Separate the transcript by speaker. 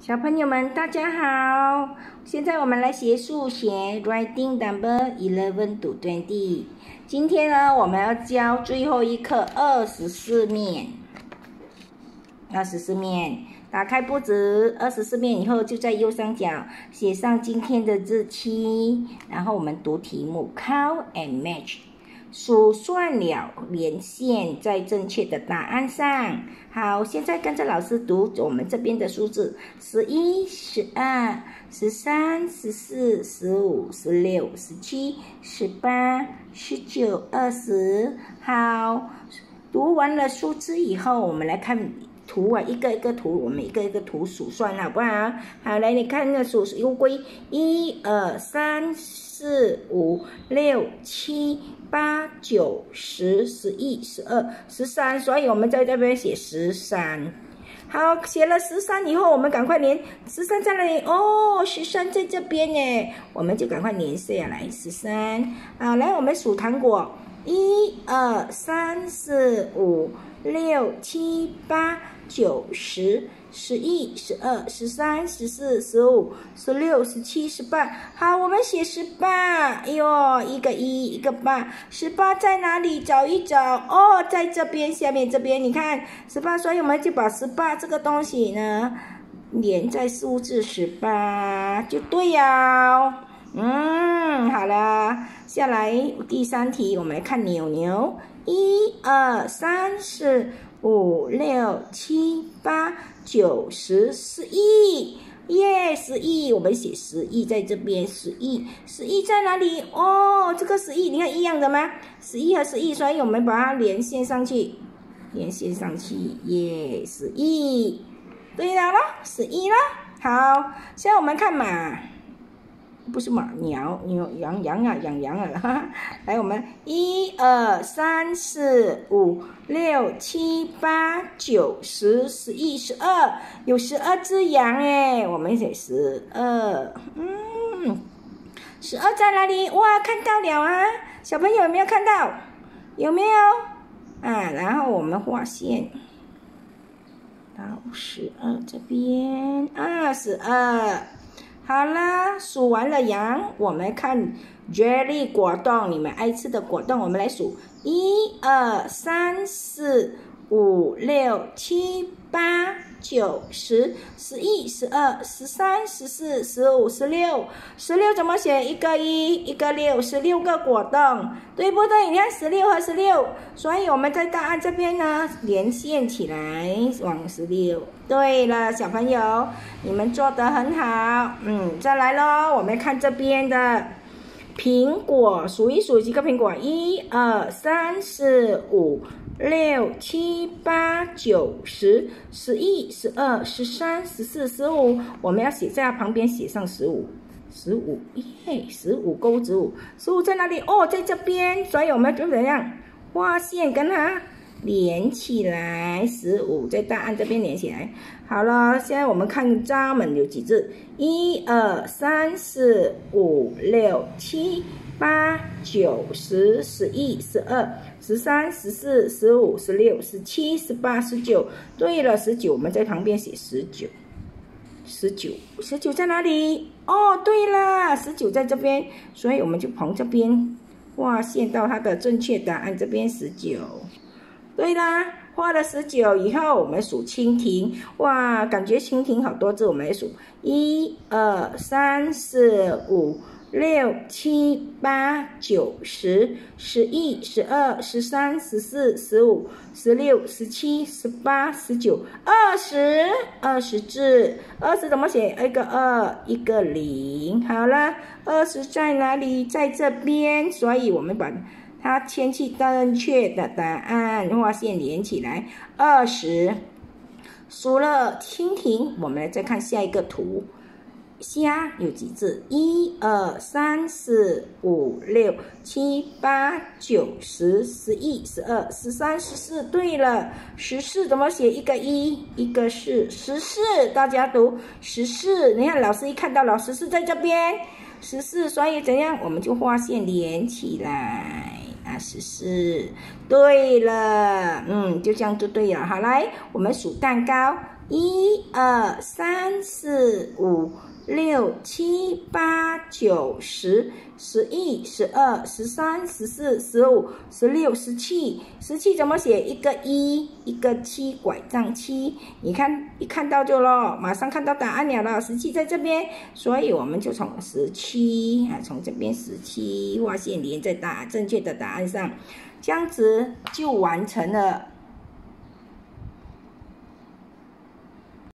Speaker 1: 小朋友们，大家好！现在我们来学数学，writing number eleven to twenty。今天呢，我们要教最后一课二十四面。二十四面，打开簿子，二十四面以后就在右上角写上今天的日期，然后我们读题目，count and match。数算了，连线在正确的答案上。好，现在跟着老师读我们这边的数字：十一、十二、十三、十四、十五、十六、十七、十八、十九、二十。好，读完了数字以后，我们来看。图啊，一个一个图，我们一个一个图数算，好不好？好，来，你看那数乌龟，一二三四五六七八九十十一十二十三，所以我们在这边写十三。好，写了十三以后，我们赶快连十三在哪里？哦，十三在这边呢，我们就赶快连下来十三。好，来，我们数糖果，一二三四五六七八。九十、十一、十二、十三、十四、十五、十六、十七、十八。好，我们写十八。哎呦，一个一，一个八。十八在哪里？找一找。哦，在这边，下面这边，你看十八。所以我们就把十八这个东西呢，连在数字十八，就对呀。嗯，好了，下来第三题，我们来看牛牛。一二三四。五六七八九十十一，耶，十一，我们写十一在这边，十一，十一在哪里？哦，这个十一，你看一样的吗？十一和十一，所以我们把它连线上去，连线上去，耶，十一，对了咯，十一啦。好，现在我们看嘛。不是马，鸟，牛，羊，羊啊，养羊啊！哈哈，来，我们一二三四五六七八九十十一十二，有十二只羊哎，我们写十二，嗯，十二在哪里？哇，看到了啊！小朋友有没有看到？有没有？啊，然后我们画线到十二这边，二十二。好啦，数完了羊，我们看 jelly 果冻，你们爱吃的果冻，我们来数，一二三四。五六七八九十十一十二十三十四十五十六十六怎么写？一个一，一个六，十六个果冻，对不对？你看十六和十六，所以我们在答案这边呢连线起来往十六。对了，小朋友，你们做的很好。嗯，再来喽，我们看这边的苹果，数一数几个苹果？一二三四五六七八九十十一十二十三十四十五，我们要写在旁边写上十五，十五耶，十五钩子五，十五在哪里？哦，在这边，所以我们就怎样画线跟它。连起来，十五在答案这边连起来。好了，现在我们看闸门有几字？一二三四五六七八九十十一十二十三十四十五十六十七十八十九。对了，十九，我们在旁边写十九。十九，十九在哪里？哦，对了，十九在这边，所以我们就从这边画线到它的正确答案这边十九。对啦，画了十九以后，我们数蜻蜓。哇，感觉蜻蜓好多只，我们来数：一、二、三、四、五、六、七、八、九、十、十一、十二、十三、十四、十五、十六、十七、十八、十九、二十，二十字。二十怎么写？一个二，一个零。好了，二十在哪里？在这边，所以我们把。它牵去正确的答案，画线连起来。二十，数了蜻蜓，我们来再看下一个图。虾有几只？一二三四五六七八九十十一十二十三十四。对了，十四怎么写？一个一，一个四，十四。大家读十四。你看，老师一看到老师是在这边，十四，所以怎样？我们就画线连起来啊。十四，对了，嗯，就这样就对了。好，来，我们数蛋糕，一二三四五六七八九十十一十二十三十四十五十六十七十七怎么写？一个一，一个七，拐杖七。你看一看到就咯，马上看到答案了了。十七在这边，所以我们就从十七啊，从这边十七画线连在答正确的答案上，这样子就完成了。